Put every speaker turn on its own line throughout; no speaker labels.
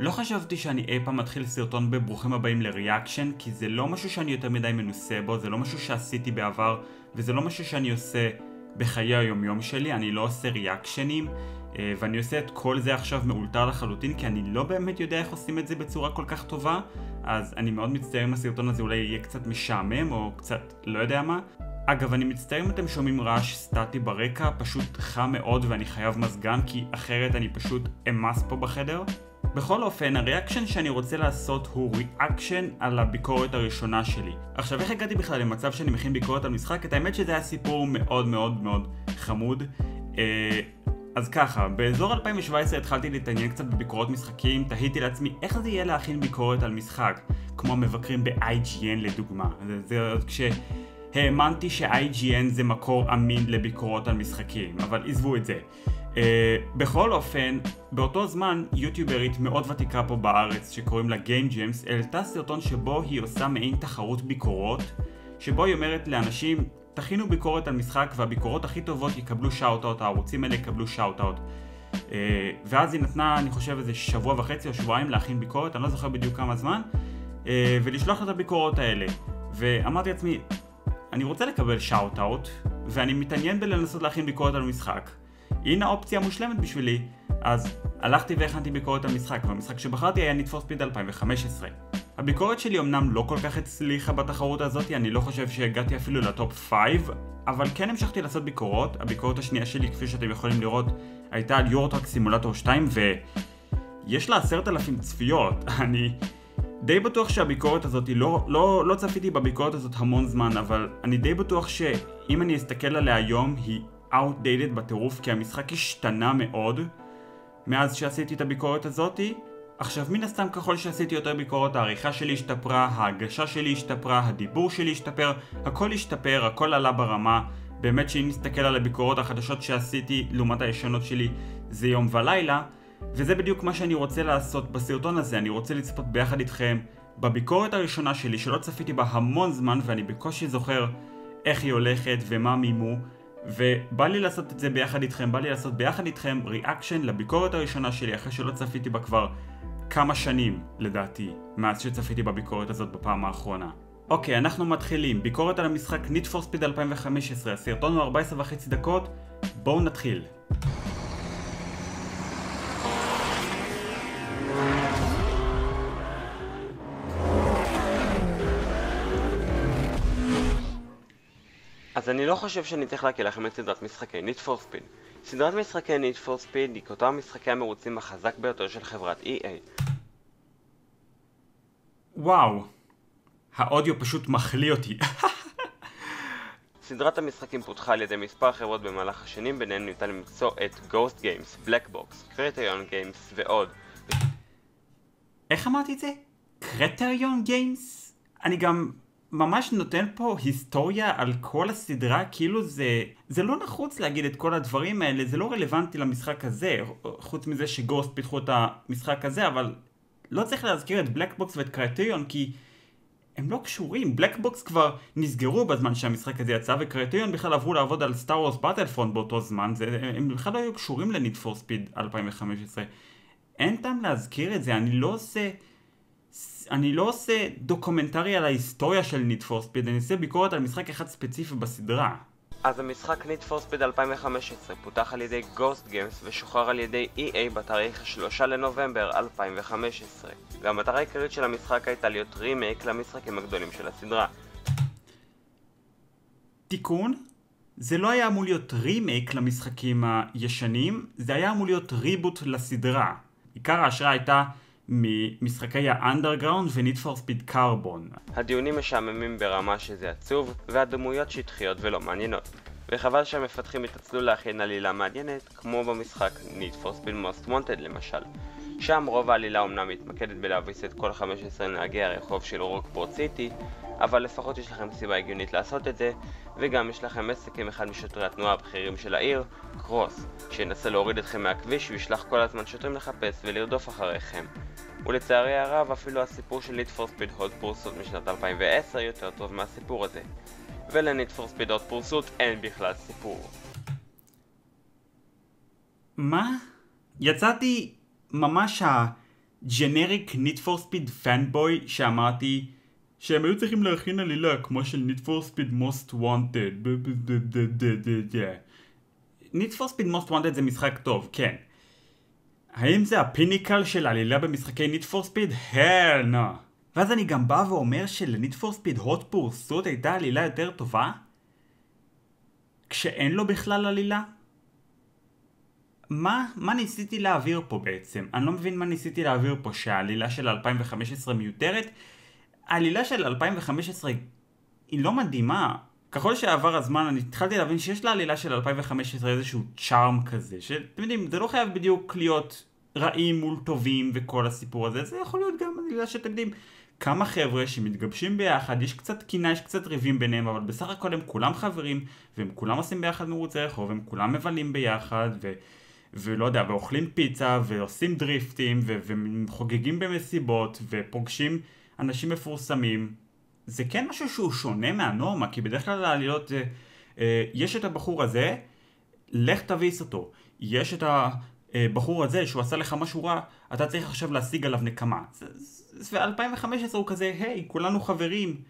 לא חשבתי שאני אי פעם מתחיל סרטון בברוכים הבאים לריאקשן, כי זה לא משהו שאני יותר מדי מנוסה בו, זה לא משהו שעשיתי בעבר, וזה לא משהו שאני עושה בחיי היומיום שלי, אני לא עושה ריאקשנים, אה, ואני עושה את כל זה עכשיו מאולתר לחלוטין, כי אני לא באמת יודע איך עושים את זה בצורה כל כך טובה, אז אני מאוד מצטער אם הסרטון הזה אולי יהיה קצת משעמם, או קצת לא יודע מה. אגב, אני מצטער אם אתם שומעים רעש סטטי ברקע, פשוט חם מאוד ואני חייב מזגן, כי אחרת אני פשוט אמס פה בחדר. בכל אופן, ה reaction שאני רוצה לעשות הוא reaction על הביקורת הראשונה שלי. עכשיו, איך הגעתי בכלל למצב שאני מכין ביקורת על משחק? את האמת שזה היה סיפור מאוד מאוד מאוד חמוד. אה, אז ככה, באזור 2017 התחלתי להתעניין קצת בביקורות משחקים, תהיתי לעצמי איך זה יהיה להכין ביקורת על משחק, כמו המבקרים ב-IGN לדוגמה. זה, זה עוד כשהאמנתי ש-IGN זה מקור אמין לביקורות על משחקים, אבל עזבו את זה. אה, בכל אופן, באותו זמן יוטיוברית מאוד ותיקה פה בארץ שקוראים לה Game Gems העלתה סרטון שבו היא עושה מעין תחרות ביקורות שבו היא אומרת לאנשים תכינו ביקורת על משחק והביקורות הכי טובות יקבלו shout-out, הערוצים האלה יקבלו שאוט-אוט אה, ואז היא נתנה אני חושב איזה שבוע וחצי או שבועיים להכין ביקורת, אני לא זוכר בדיוק כמה זמן uh, ולשלוח את הביקורות האלה. ואמרתי לעצמי אני רוצה לקבל shout-out ואני מתעניין בלנסות להכין ביקורת על משחק הנה האופציה המושלמת בשבילי. אז הלכתי והכנתי ביקורת על משחק, והמשחק שבחרתי היה נתפוס פיד 2015. הביקורת שלי אמנם לא כל כך הצליחה בתחרות הזאת, אני לא חושב שהגעתי אפילו לטופ 5, אבל כן המשכתי לעשות ביקורות. הביקורת השנייה שלי, כפי שאתם יכולים לראות, הייתה על יורטרק סימולטור 2, ויש לה עשרת אלפים צפיות. אני די בטוח שהביקורת הזאת, לא, לא, לא צפיתי בביקורת הזאת המון זמן, אבל אני די בטוח שאם אני אסתכל עליה היום, היא outdated בטירוף כי המשחק השתנה מאוד מאז שעשיתי את הביקורת הזאתי. עכשיו מן הסתם ככל שעשיתי יותר ביקורת העריכה שלי השתפרה, ההגשה שלי השתפרה, הדיבור שלי השתפר, הכל השתפר, הכל עלה ברמה. באמת שאם נסתכל על הביקורות החדשות שעשיתי לעומת הישנות שלי זה יום ולילה וזה בדיוק מה שאני רוצה לעשות בסרטון הזה, אני רוצה לצפות ביחד איתכם בביקורת הראשונה שלי שלא צפיתי בה המון זמן ואני בקושי זוכר איך היא הולכת ומה מימו ובא לי לעשות את זה ביחד איתכם, בא לי לעשות ביחד איתכם ריאקשן לביקורת הראשונה שלי אחרי שלא צפיתי בה כבר כמה שנים לדעתי מאז שצפיתי בביקורת הזאת בפעם האחרונה. אוקיי, אנחנו מתחילים. ביקורת על המשחק Need for Speed 2015, הסרטון הוא 14 וחצי דקות, בואו נתחיל.
אז אני לא חושב שאני צריך להקל לכם את סדרת משחקי Need for Speed. סדרת משחקי Need for Speed היא כותב משחקי המרוצים החזק ביותר של חברת EA.
וואו, האודיו פשוט מחליא אותי.
סדרת המשחקים פותחה על ידי מספר חברות במהלך השנים, ביניהן ניתן למצוא את Ghost Games, Blackbox, Criterion Games ועוד.
איך אמרתי את זה? Criterion Games? אני גם ממש נותן פה היסטוריה על כל הסדרה, כאילו זה, זה לא נחוץ להגיד את כל הדברים האלה, זה לא רלוונטי למשחק הזה, חוץ מזה ש Ghost פיתחו את המשחק הזה, אבל לא צריך להזכיר את Black Box ואת Criterion כי הם לא קשורים, Black Box כבר נסגרו בזמן שהמשחק הזה יצא, ו Criterion בכלל עברו לעבוד על Star Wars Battlefront באותו זמן, זה, הם בכלל לא היו קשורים ל Need for Speed 2015. אין טעם להזכיר את זה, אני לא עושה... אני לא עושה דוקומנטרי על ההיסטוריה של Need for Speed, אני עושה ביקורת על משחק אחד ספציפי בסדרה.
אז המשחק Need for Speed 2015 פותח על ידי Ghost Games ושוחרר על ידי EA בתאריך 3 לנובמבר 2015. והמטרה העיקרית של המשחק הייתה להיות רימייק למשחקים הגדולים של הסדרה.
תיקון? זה לא היה אמור להיות רימייק למשחקים הישנים, זה היה אמור להיות reboot לסדרה. עיקר ההשראה הייתה ממשחקי האנדרגראונד וניד פור ספיד קרבון.
הדיונים משעממים ברמה שזה עצוב, והדמויות שטחיות ולא מעניינות. וחבל שהמפתחים התעצלו להכין עלילה מעניינת, כמו במשחק Need for Speed Most Wanted למשל. שם רוב העלילה אומנם מתמקדת בלהביס את כל 15 נהגי הרחוב של רוקפורט סיטי, אבל לפחות יש לכם סיבה הגיונית לעשות את זה, וגם יש לכם עסק עם אחד משוטרי התנועה הבכירים של העיר, קרוס, שינסה להוריד אתכם מהכביש וישלח כל הזמן שוטרים לחפש ולרדוף אחריכם. ולצערי הרב אפילו הסיפור של Need for Speed Hot Pursuit משנת 2010 יותר טוב מהסיפור הזה. ול-Need for Speed Hot Pursuit אין בכלל סיפור.
מה? יצאתי ממש ג'נריק ניט פור ספיד פאנבוי שאמרתי שהם היו צריכים להכין עלילה כמו של ניט פור ספיד מוסט וונטד Need for Speed Most Wanted זה משחק טוב, כן. האם זה ה pinnacle של עלילה במשחקי Need for Speed? Hell no. ואז אני גם בא ואומר של Need for Speed Hot Pursuit הייתה עלילה יותר טובה? כשאין לו בכלל עלילה? מה, מה ניסיתי להעביר פה בעצם? אני לא מבין מה ניסיתי להעביר פה, שהעלילה של 2015 מיותרת. העלילה של 2015 היא לא מדהימה. ככל שעבר הזמן אני התחלתי להבין שיש לעלילה של 2015 איזשהו צ'ארם כזה, שאתם יודעים, זה לא חייב בדיוק להיות רעים מול טובים וכל הסיפור הזה, זה יכול להיות גם עלילה שאתם יודעים, כמה חבר'ה שמתגבשים ביחד, יש קצת קינה, יש קצת ריבים ביניהם, אבל בסך הכל הם כולם חברים, והם כולם עושים ביחד מרוצי רחוב, הם כולם מבלים ביחד, ו... ולא יודע, ואוכלים פיצה, ועושים דריפטים, ו... וחוגגים במסיבות, ופוגשים אנשים מפורסמים. זה כן משהו שהוא שונה מהנורמה, כי בדרך כלל העלילות, אה, אה, יש את הבחור הזה, לך תביס אותו. יש את הבחור הזה שהוא עשה לך משהו רע, אתה צריך עכשיו להשיג עליו נקמה. ו-2015 הוא כזה, היי, כולנו חברים,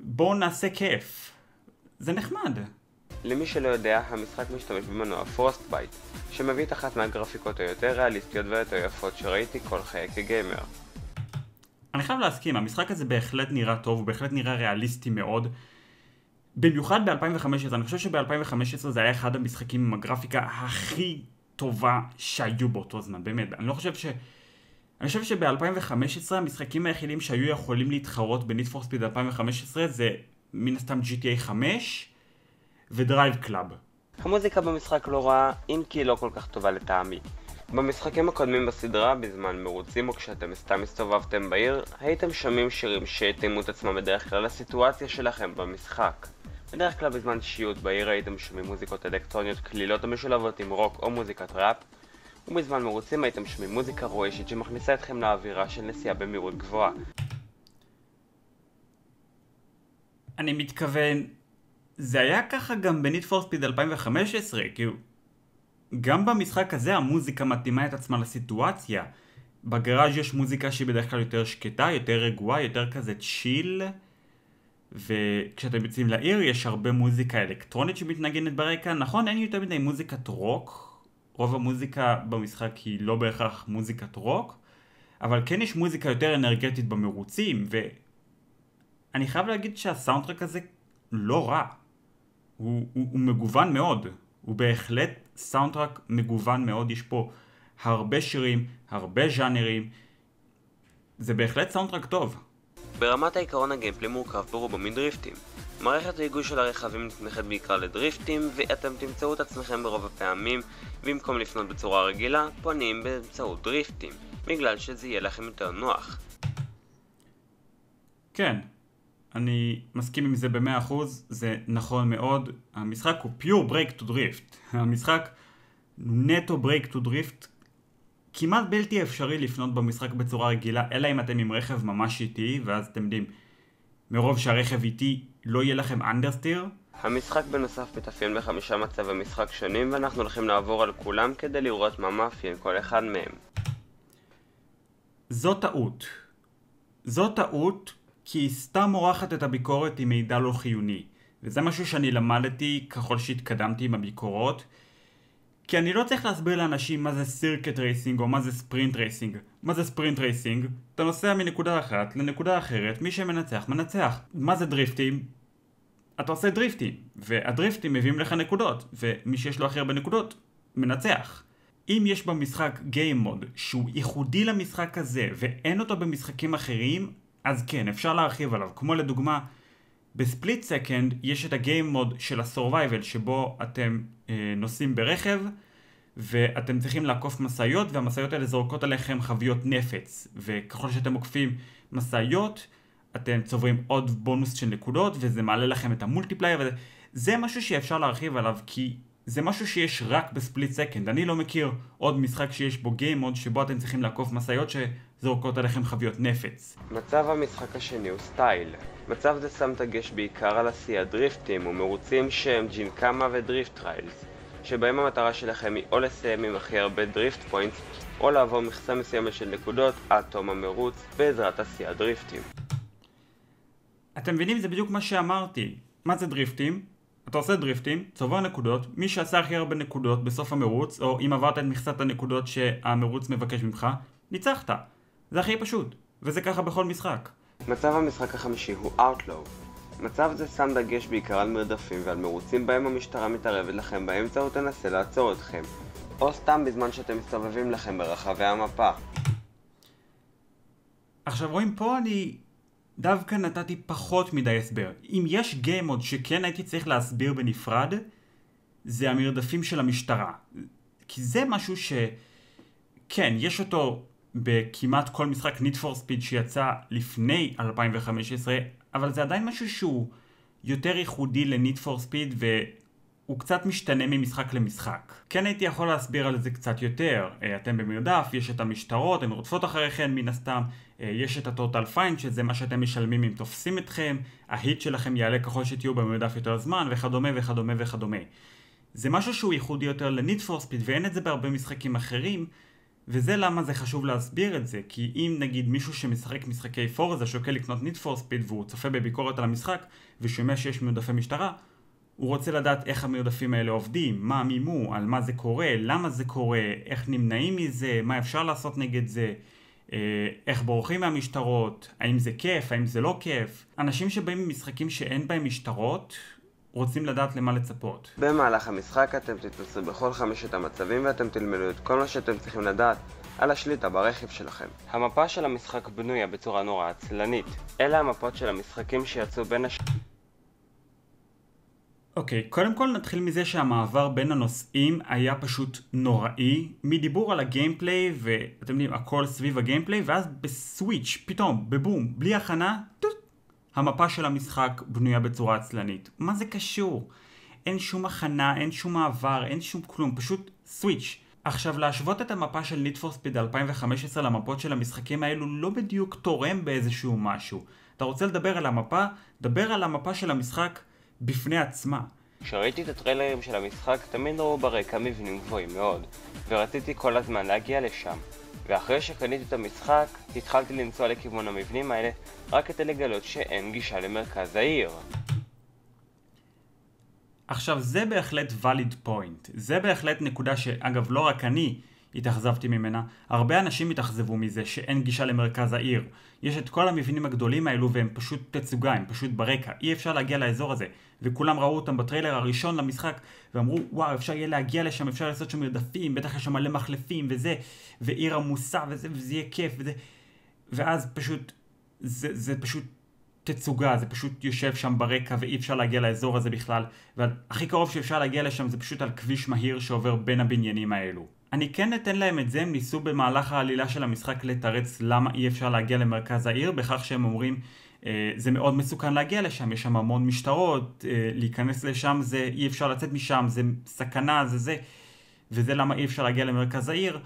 בואו נעשה כיף. זה נחמד.
למי שלא יודע, המשחק משתמש במנוע Frostbite, שמביא את אחת מהגרפיקות היותר ריאליסטיות והיותר יפות שראיתי כל חיי כגיימר.
אני חייב להסכים, המשחק הזה בהחלט נראה טוב, הוא בהחלט נראה ריאליסטי מאוד. במיוחד ב-2015, אני חושב שב-2015 זה היה אחד המשחקים עם הגרפיקה הכי טובה שהיו באותו זמן, באמת. אני לא חושב ש... אני חושב שב-2015 המשחקים היחידים שהיו יכולים להתחרות for Speed 2015 זה מן הסתם GTA 5 ו Driveclub.
המוזיקה במשחק לא רעה, אם כי לא כל כך טובה לטעמי. במשחקים הקודמים בסדרה, בזמן מרוצים או כשאתם סתם הסתובבתם בעיר, הייתם שומעים שירים שהתאימו את עצמם בדרך כלל לסיטואציה שלכם במשחק. בדרך כלל בזמן שיעוט בעיר הייתם שומעים מוזיקות אלקטרוניות קלילות המשולבות עם רוק או מוזיקת ראפ, ובזמן מרוצים הייתם שומעים מוזיקה רועשת שמכניסה אתכם לאווירה של נסיעה במהירות גבוהה.
אני מתכוון, זה היה ככה גם בניט פור ספיד 2015, כאילו, גם במשחק הזה המוזיקה מתאימה את עצמה לסיטואציה. בגראז' יש מוזיקה שהיא בדרך כלל יותר שקטה, יותר רגועה, יותר כזה צ'יל. וכשאתם יוצאים לעיר יש הרבה מוזיקה אלקטרונית שמתנגנת ברקע. נכון, אין יותר מדי מוזיקת רוק. רוב המוזיקה במשחק היא לא בהכרח מוזיקת רוק. אבל כן יש מוזיקה יותר אנרגטית במרוצים, ואני חייב להגיד שהסאונדטרק הזה לא רע. הוא, הוא, הוא מגוון מאוד. הוא בהחלט סאונדטרק מגוון מאוד, יש פה הרבה שירים, הרבה ז'אנרים, זה בהחלט סאונדטרק טוב.
ברמת העיקרון הגיימפלי מורכב ברובו דריפטים. מערכת ההיגוי של הרכבים נתמכת בעיקר לדריפטים, ואתם תמצאו את עצמכם ברוב הפעמים, במקום לפנות בצורה רגילה, פונים באמצעות דריפטים, בגלל שזה יהיה לכם יותר נוח.
כן, אני מסכים עם זה במאה אחוז, זה נכון מאוד. המשחק הוא pure break to drift. המשחק נטו break to drift. כמעט בלתי אפשרי לפנות במשחק בצורה רגילה, אלא אם אתם עם רכב ממש איטי, ואז אתם יודעים, מרוב שהרכב איטי לא יהיה לכם אנדרסטיר.
המשחק בנוסף מתאפיין בחמישה מצבי משחק שונים, ואנחנו הולכים לעבור על כולם כדי לראות מה מאפיין כל אחד מהם.
זו טעות. זו טעות כי היא סתם מורחת את הביקורת עם מידע לא חיוני. וזה משהו שאני למדתי ככל שהתקדמתי עם הביקורות. כי אני לא צריך להסביר לאנשים מה זה circuit racing או מה זה sprint racing. מה זה sprint racing? אתה נוסע מנקודה אחת לנקודה אחרת, מי שמנצח מנצח. מה זה drift ים? אתה עושה drift ים, וה drift ים מביאים לך נקודות, ומי שיש לו הכי הרבה נקודות, מנצח. אם יש במשחק game mode שהוא ייחודי למשחק הזה ואין אותו במשחקים אחרים, אז כן, אפשר להרחיב עליו. כמו לדוגמה, ב Split Second יש את ה game mode של ה survival שבו אתם אה, נוסעים ברכב ואתם צריכים לעקוף משאיות והמשאיות האלה זורקות עליכם חביות נפץ וככל שאתם עוקפים משאיות אתם צוברים עוד בונוס של נקודות וזה מעלה לכם את ה multiplier וזה משהו שאפשר להרחיב עליו כי זה משהו שיש רק ב Split Second. אני לא מכיר עוד משחק שיש בו game mode שבו אתם צריכים לעקוף משאיות שזורקות עליכם חביות נפץ.
מצב המשחק השני הוא Style. מצב זה שם דגש בעיקר על עשיית drift ים ומרוצים שהם Gymkhana ו Drift Trials, שבהם המטרה שלכם היא או לסיים עם הכי הרבה drift points, או לעבור מכסה מסוימת של נקודות עד תום המרוץ בעזרת עשיית drift ים.
אתם מבינים? זה בדיוק מה שאמרתי. מה זה דריפטים? אתה עושה דריפטים, צובר נקודות, מי שעשה הכי הרבה נקודות בסוף המרוץ, או אם עברת את מכסת הנקודות שהמרוץ מבקש ממך, ניצחת. זה הכי פשוט, וזה ככה בכל משחק.
מצב המשחק החמישי הוא Outlaw. מצב זה שם דגש בעיקר על מרדפים ועל מרוצים בהם המשטרה מתערבת לכם באמצע ותנסה לעצור אתכם, או סתם בזמן שאתם מסתובבים לכם ברחבי המפה.
עכשיו רואים פה אני דווקא נתתי פחות מדי הסבר. אם יש גיימוד שכן הייתי צריך להסביר בנפרד, זה המרדפים של המשטרה. כי זה משהו ש... כן, יש אותו בכמעט כל משחק Need for Speed שיצא לפני 2015, אבל זה עדיין משהו שהוא יותר ייחודי ל-Need for Speed והוא קצת משתנה ממשחק למשחק. כן הייתי יכול להסביר על זה קצת יותר. אה, אתם במרדף, יש את המשטרות, הן רודפות אחריכם מן הסתם, אה, יש את הטוטל פיין שזה מה שאתם משלמים אם תופסים אתכם, ההיט שלכם יעלה ככל שתהיו במרדף יותר זמן וכדומה וכדומה וכדומה. זה משהו שהוא ייחודי יותר ל-Need for Speed ואין את זה בהרבה משחקים אחרים וזה למה זה חשוב להסביר את זה, כי אם נגיד מישהו שמשחק משחקי פורזה שוקל לקנות ניט פור ספיד והוא צופה בביקורת על המשחק ושומע שיש מרדפי משטרה, הוא רוצה לדעת איך המרדפים האלה עובדים, מה המימו, על מה זה קורה, למה זה קורה, איך נמנעים מזה, מה אפשר לעשות נגד זה, אה, איך בורחים מהמשטרות, האם זה כיף, האם זה לא כיף. אנשים שבאים ממשחקים שאין בהם משטרות, רוצים לדעת למה לצפות.
במהלך המשחק אתם תתנסו בכל חמשת המצבים ואתם תלמדו את כל מה שאתם צריכים לדעת על השליטה ברכב שלכם. המפה של המשחק בנויה בצורה נורא עצלנית. אלה המפות של המשחקים שיצאו בין הש...
אוקיי, okay, קודם כל נתחיל מזה שהמעבר בין הנושאים היה פשוט נוראי. מדיבור על הגיימפליי, ואתם יודעים, הכל סביב הגיימפליי, ואז בסוויץ', פתאום, בבום, בלי הכנה, טוט, המפה של המשחק בנויה בצורה עצלנית. מה זה קשור? אין שום הכנה, אין שום מעבר, אין שום כלום, פשוט סוויץ'. עכשיו להשוות את המפה של Need for Speed 2015 למפות של המשחקים האלו לא בדיוק תורם באיזשהו משהו. אתה רוצה לדבר על המפה? דבר על המפה של המשחק בפני עצמה.
כשראיתי את הטריילרים של המשחק תמיד ראו ברקע מבנים גבוהים מאוד, ורציתי כל הזמן להגיע לשם. ואחרי שקניתי את המשחק, התחלתי לנסוע לכיוון המבנים האלה, רק כדי לגלות שאין גישה למרכז העיר.
עכשיו זה בהחלט valid point, זה בהחלט נקודה שאגב לא רק אני התאכזבתי ממנה, הרבה אנשים התאכזבו מזה שאין גישה למרכז העיר. יש את כל המבנים הגדולים האלו והם פשוט תצוגה, הם פשוט ברקע, אי אפשר להגיע לאזור הזה. וכולם ראו אותם בטריילר הראשון למשחק ואמרו וואו אפשר יהיה להגיע לשם, אפשר לעשות שם מרדפים, בטח יש שם מלא מחלפים וזה, ועיר עמוסה וזה, וזה יהיה כיף וזה. ואז פשוט, זה, זה פשוט תצוגה, זה פשוט יושב שם ברקע ואי אפשר להגיע לאזור הזה בכלל. והכי קרוב שאפשר להגיע לשם זה פשוט על כביש מהיר שעובר בין הבניינים האלו. אני כן אתן להם את זה, הם ניסו במהלך העלילה של המשחק לתרץ למה אי אפשר להגיע למרכז העיר, בכך שהם אומרים אה, זה מאוד מסוכן להגיע לשם, יש שם המון משטרות, אה, להיכנס לשם זה אי אפשר לצאת משם, זה סכנה, זה זה, וזה למה אי אפשר להגיע למרכז העיר.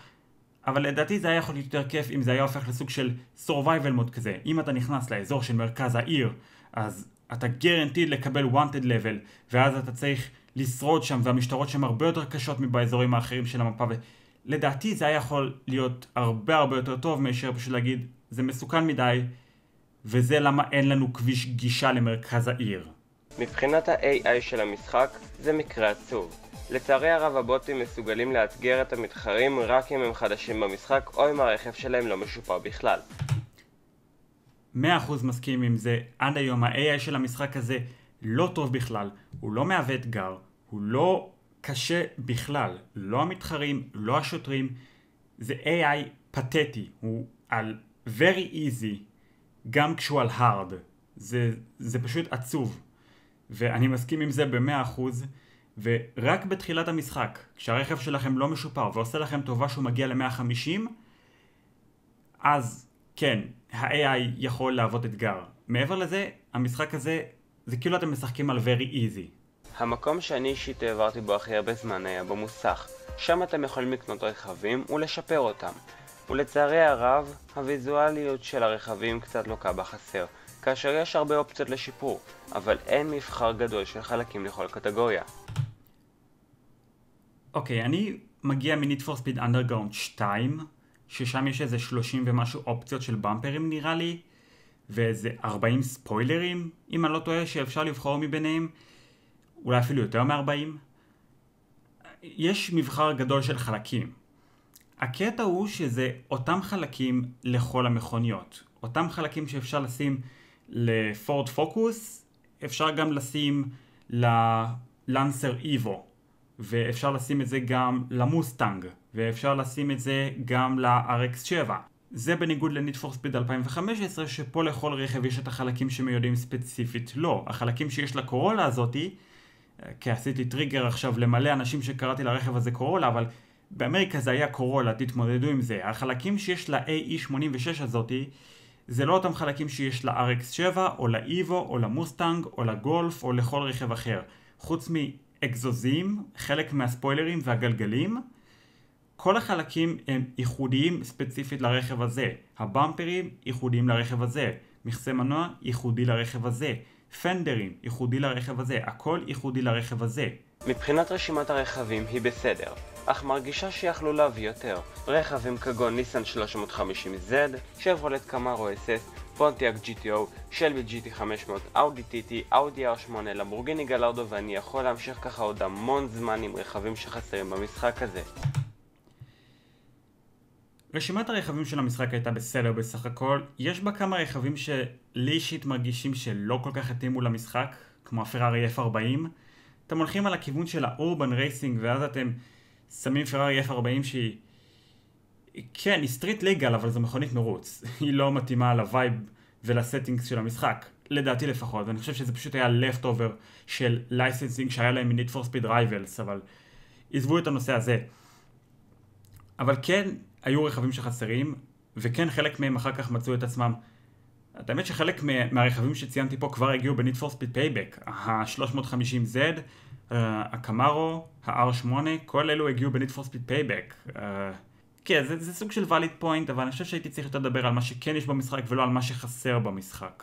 אבל לדעתי זה היה יכול להיות יותר כיף אם זה היה הופך לסוג של survival mode כזה. אם אתה נכנס לאזור של מרכז העיר, אז אתה guaranteed לקבל wanted level, ואז אתה צריך לשרוד שם, והמשטרות שם הרבה יותר קשות מבאזורים האחרים של המפה, ולדעתי זה היה יכול להיות הרבה הרבה יותר טוב מאשר פשוט להגיד, זה מסוכן מדי, וזה למה אין לנו כביש גישה למרכז העיר.
מבחינת ה-AI של המשחק, זה מקרה עצוב. לצערי הרב הבוטים מסוגלים לאתגר את המתחרים רק אם הם חדשים במשחק או אם הרכב שלהם לא משופר בכלל.
100% מסכים עם זה, עד היום ה-AI של המשחק הזה לא טוב בכלל, הוא לא מהווה אתגר, הוא לא קשה בכלל, לא המתחרים, לא השוטרים, זה AI פתטי, הוא על very easy, גם כשהוא על hard, זה, זה פשוט עצוב, ואני מסכים עם זה במאה אחוז, ורק בתחילת המשחק, כשהרכב שלכם לא משופר ועושה לכם טובה שהוא מגיע ל-150, אז כן, ה-AI יכול להוות אתגר. מעבר לזה, המשחק הזה, זה כאילו אתם משחקים על very easy.
המקום שאני אישית העברתי בו הכי הרבה זמן היה במוסך. שם אתם יכולים לקנות רכבים ולשפר אותם. ולצערי הרב, הוויזואליות של הרכבים קצת לוקה בחסר, כאשר יש הרבה אופציות לשיפור, אבל אין מבחר גדול של חלקים לכל קטגוריה.
אוקיי, okay, אני מגיע מ-Need for Speed Underground 2, ששם יש איזה 30 ומשהו אופציות של במפרים נראה לי, ואיזה 40 ספוילרים, אם אני לא טועה, שאפשר לבחור מביניהם, אולי אפילו יותר מ-40. יש מבחר גדול של חלקים. הקטע הוא שזה אותם חלקים לכל המכוניות. אותם חלקים שאפשר לשים לפורד פוקוס, אפשר גם לשים ללנסר איבו, ואפשר לשים את זה גם למוסטנג, ואפשר לשים את זה גם ל-RX7. זה בניגוד ל-Need for Speed 2015, שפה לכל רכב יש את החלקים שמיועדים ספציפית לא. החלקים שיש לקורולה הזאתי, כי עשיתי טריגר עכשיו למלא אנשים שקראתי לרכב הזה קורולה, אבל באמריקה זה היה קורולה, תתמודדו עם זה. החלקים שיש ל-AE86 הזאתי, זה לא אותם חלקים שיש ל-RX7, או לאיבו, או למוסטנג, או לגולף, או לכל רכב אחר. חוץ מאגזוזים, חלק מהספוילרים והגלגלים, כל החלקים הם ייחודיים ספציפית לרכב הזה. הבמפרים ייחודיים לרכב הזה. מכסה מנוע ייחודי לרכב הזה. פנדרים ייחודי לרכב הזה. הכל ייחודי לרכב הזה.
מבחינת רשימת הרכבים היא בסדר, אך מרגישה שיכלו להביא יותר. רכבים כגון ניסן 350Z, שברולט קמארו SS, פונטיאק GTO, שלבי GT500, אאודי TT, אאודי R8, למבורגיני גלרדו ואני יכול להמשיך ככה עוד המון זמן עם רכבים שחסרים במשחק הזה.
רשימת הרכבים של המשחק הייתה בסדר בסך הכל, יש בה כמה רכבים שלי אישית מרגישים שלא כל כך התאימו למשחק, כמו הפרארי F40. אתם הולכים על הכיוון של ה urban racing ואז אתם שמים פרארי F40 שהיא... כן, היא street legal אבל זו מכונית מרוץ. היא לא מתאימה ל vibe ול settings של המשחק, לדעתי לפחות, ואני חושב שזה פשוט היה leftover של licensing שהיה להם מ-Need for Speed Rivals, אבל עזבו את הנושא הזה. אבל כן, היו רכבים שחסרים, וכן חלק מהם אחר כך מצאו את עצמם. את האמת שחלק מהרכבים שציינתי פה כבר הגיעו ב-Need for Speed Payback, ה-350Z, הקמארו, ה-R8, כל אלו הגיעו ב-Need for Speed Payback. Uh, כן, זה, זה סוג של valid point, אבל אני חושב שהייתי צריך יותר לדבר על מה שכן יש במשחק ולא על מה שחסר במשחק.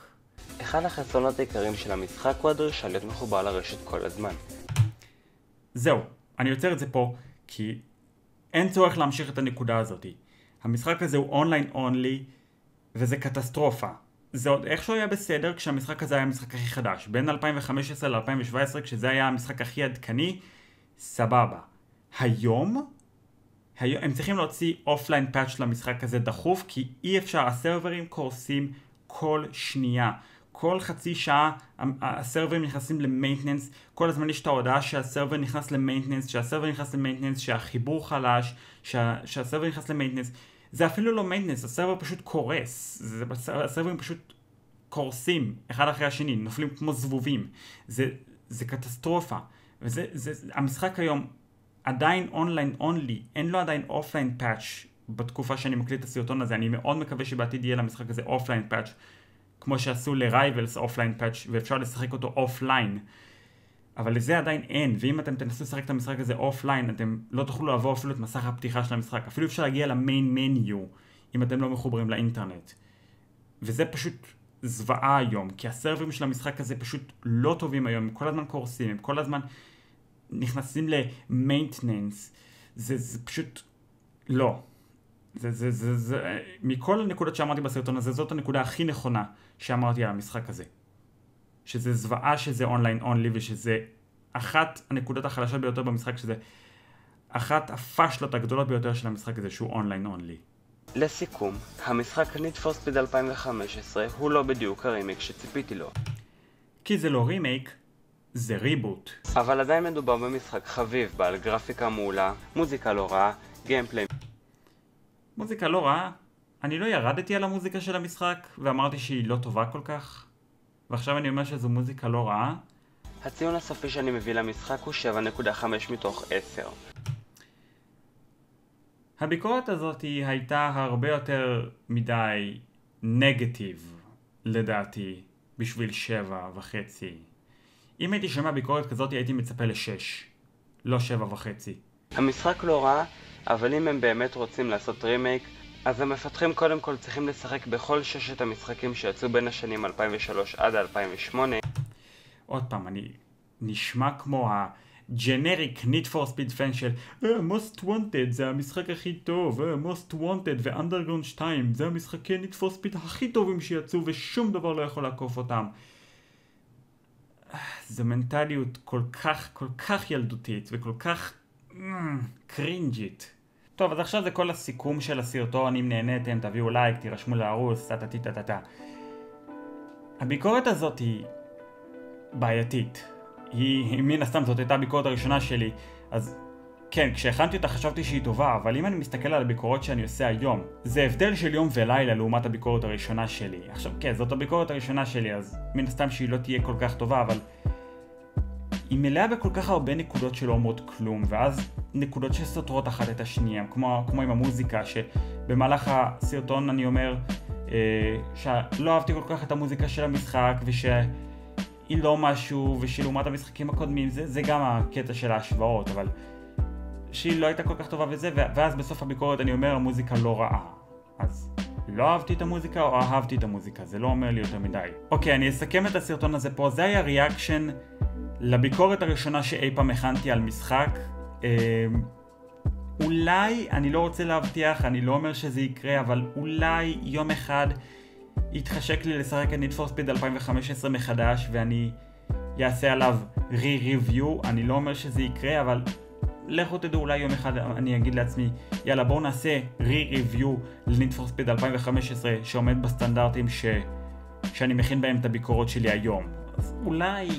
אחד החסרונות העיקריים של המשחק הוא הדרישה להיות מחובר לרשת כל הזמן.
זהו, אני עוצר את זה פה, כי אין צורך להמשיך את הנקודה הזאת. המשחק הזה הוא online only, וזה קטסטרופה. זה עוד איכשהו היה בסדר כשהמשחק הזה היה המשחק הכי חדש. בין 2015 ל-2017 כשזה היה המשחק הכי עדכני, סבבה. היום, היום הם צריכים להוציא offline patch למשחק הזה דחוף, כי אי אפשר, ה server ים קורסים כל שנייה. כל חצי שעה ה server ים נכנסים ל maintenance, כל הזמן יש את ההודעה שה server נכנס ל maintenance, שה server נכנס ל maintenance, שהחיבור חלש, שה, שה server נכנס ל maintenance. זה אפילו לא maintenance, ה server פשוט קורס, זה, ה server ים פשוט קורסים אחד אחרי השני, נופלים כמו זבובים. זה, זה קטסטרופה. וזה, זה, המשחק היום עדיין online only, אין לו עדיין offline patch בתקופה שאני מקליט את הסרטון הזה, אני מאוד מקווה שבעתיד יהיה למשחק הזה offline patch. כמו שעשו ל-Rivals offline patch ואפשר לשחק אותו offline. אבל לזה עדיין אין, ואם אתם תנסו לשחק את המשחק הזה offline, אתם לא תוכלו לעבור אפילו את מסך הפתיחה של המשחק. אפילו אי אפשר להגיע ל main menu, אם אתם לא מחוברים לאינטרנט. וזה פשוט זוועה היום, כי ה server ים של המשחק הזה פשוט לא טובים היום, הם כל הזמן קורסים, הם כל הזמן נכנסים ל maintenance. זה, זה פשוט לא. זה, זה, זה, זה, מכל הנקודות שאמרתי בסרטון הזה, זאת הנקודה הכי נכונה שאמרתי על המשחק הזה. שזה זוועה שזה online only ושזה אחת הנקודות החלשות ביותר במשחק, שזה אחת הפאשלות הגדולות ביותר של המשחק הזה, שהוא online only.
לסיכום, המשחק Need for Speed 2015 הוא לא בדיוק הרימייק שציפיתי לו.
כי זה לא רימייק, זה reboot.
אבל עדיין מדובר במשחק חביב, בעל גרפיקה מעולה, מוזיקה לא רעה, gameplay
מוזיקה לא רעה. אני לא ירדתי על המוזיקה של המשחק ואמרתי שהיא לא טובה כל כך. ועכשיו אני אומר שזו מוזיקה לא רעה.
הציון הסופי שאני מביא למשחק הוא 7.5 מתוך 10.
הביקורת הזאת הייתה הרבה יותר מדי נגטיב, לדעתי, בשביל שבע וחצי. אם הייתי שומע ביקורת כזאת הייתי מצפה לשש, לא שבע וחצי.
המשחק לא רע, אבל אם הם באמת רוצים לעשות רימייק, אז המפתחים קודם כל צריכים לשחק בכל ששת המשחקים שיצאו בין השנים 2003 עד 2008.
עוד פעם, אני נשמע כמו generic Need for Speed fan של uh, Most Wanted זה המשחק הכי טוב, uh, Most Wanted ו Underground 2 זה המשחקי Need for Speed הכי טובים שיצאו ושום דבר לא יכול לעקוף אותם. זו מנטליות כל כך, כל כך ילדותית וכל כך קרינג'ית. טוב, אז עכשיו זה כל הסיכום של הסרטון, אם נהניתם תביאו לייק, תירשמו לערוץ, טה טה טה טה טה. הביקורת הזאת היא בעייתית. היא, מן הסתם זאת הייתה הביקורת הראשונה שלי, אז כן, כשהכנתי אותה חשבתי שהיא טובה, אבל אם אני מסתכל על הביקורות שאני עושה היום, זה הבדל של יום ולילה לעומת הביקורת הראשונה שלי. עכשיו, כן, זאת הביקורת הראשונה שלי, אז מן הסתם שהיא לא תהיה כל כך טובה, אבל היא מלאה בכל כך הרבה נקודות שלא אומרות כלום, ואז נקודות שסותרות אחת את השנייה, כמו, כמו עם המוזיקה, שבמהלך הסרטון אני אומר אה, שלא אהבתי כל כך את המוזיקה של המשחק, ושהיא לא משהו, ושלעומת המשחקים הקודמים, זה, זה גם הקטע של ההשוואות, אבל שהיא לא הייתה כל כך טובה וזה, ואז בסוף הביקורת אני אומר המוזיקה לא רעה. אז לא אהבתי את המוזיקה או אהבתי את המוזיקה, זה לא אומר לי יותר מדי. אוקיי, אני אסכם את הסרטון הזה פה, זה היה ריאקשן לביקורת הראשונה שאי פעם הכנתי על משחק. אה, אולי, אני לא רוצה להבטיח, אני לא אומר שזה יקרה, אבל אולי יום אחד יתחשק לי לשחק את Need for Speed 2015 מחדש ואני אעשה עליו re-review, אני לא אומר שזה יקרה, אבל לכו תדעו, אולי יום אחד אני אגיד לעצמי, יאללה בואו נעשה re-review ל-Need for Speed 2015 שעומד בסטנדרטים ש... שאני מכין בהם את הביקורות שלי היום. אז אולי,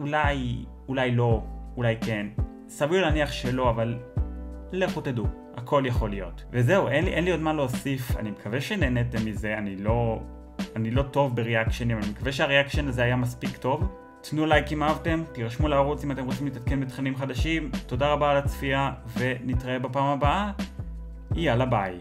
אולי, אולי לא, אולי כן. סביר להניח שלא, אבל לכו תדעו, הכל יכול להיות. וזהו, אין לי, אין לי עוד מה להוסיף, אני מקווה שנהניתם מזה, אני לא, אני לא טוב בריאקשנים, אני מקווה שה reaction הזה היה מספיק טוב. תנו לייק אם אהבתם, תירשמו לערוץ אם אתם רוצים להתעדכן בתכנים חדשים, תודה רבה על הצפייה ונתראה בפעם הבאה, יאללה ביי.